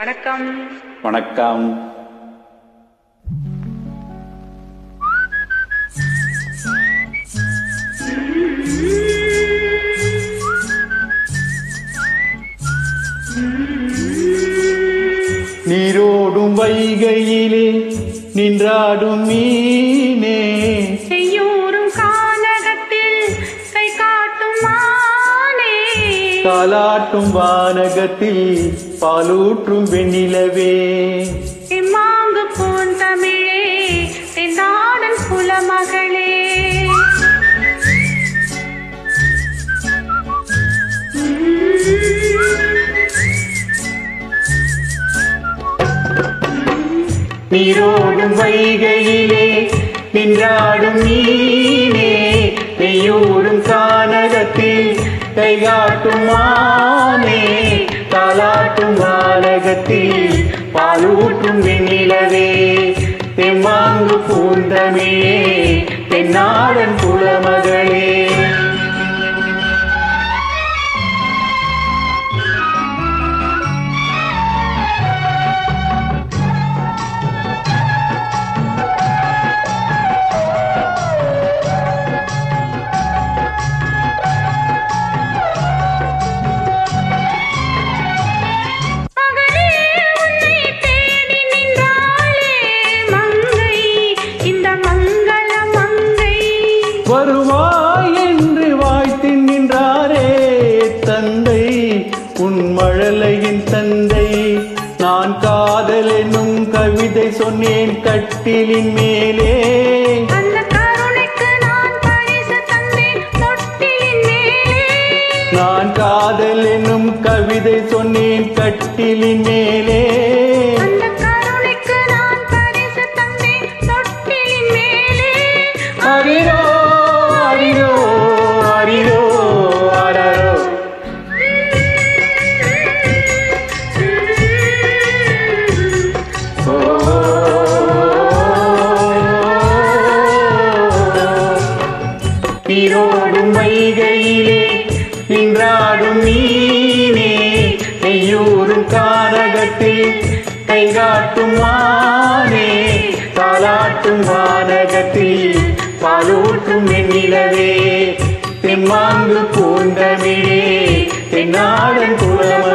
வணக்கம். வணக்கம். நீரோடும் வைகையிலே நின்றாடும் மீனே. செய்யூரும் கானகத்தில் கை காட்டும் மானே. காலாட்டும் வானகத்தில் பாலூற்றும் வெண்ணிலவே. எம்மாங்கு போன் தமிழே தென்னாடன் குலமகளே. நீரோடும் வைகையிலே நின்றாடும் மீனே நெய்யூரும் கானகத்தில் கைகாட்டும் மானே பாலூட்டும் வெண்ணிலவே தெம்மாங்கு பூந்தமிழே தென்னாடன் குலமகளே. வருவாய் என்று வாழ்த்தி நின்றாரே தந்தை உன் மழலையின் தந்தை. நான் காதல் என்னும் கவிதை சொன்னேன் கட்டிலின் மேலே. நான் காதல் என்னும் கவிதை சொன்னேன் கட்டிலின் மேலே. நீரோடும் வைகையிலே நின்றாடும் நீனே. நெய்யூரும் காரகத்தில் கைகாட்டும் மானே. தாலாட்டும் வானகத்தில் பாலூட்டும் வெண்ணிலவே. தெம்மாங்கு பூந்தமிழே. தென்னாடன் குலமகளே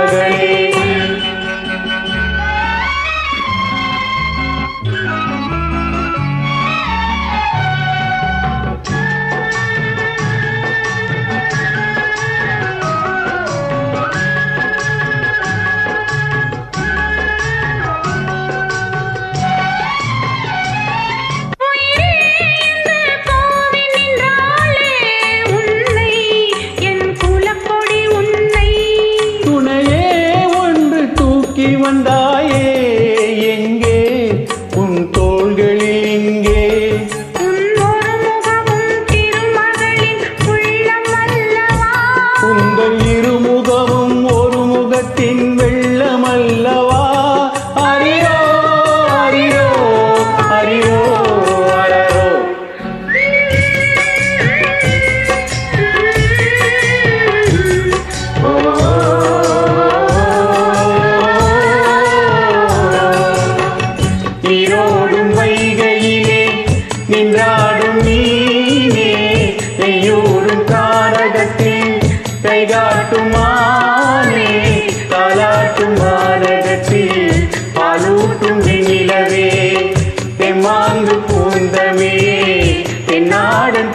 நீரோடும் வைகையிலே நின்றாடும் நீனே நெய்யோடும் காரகத்தில் கைகாட்டுமானே காலாட்டும் மாரகத்தில் பாலூட்டும் நிலவே தெம்மாங்கு பூந்தமே தென்னாடன் குலமகளே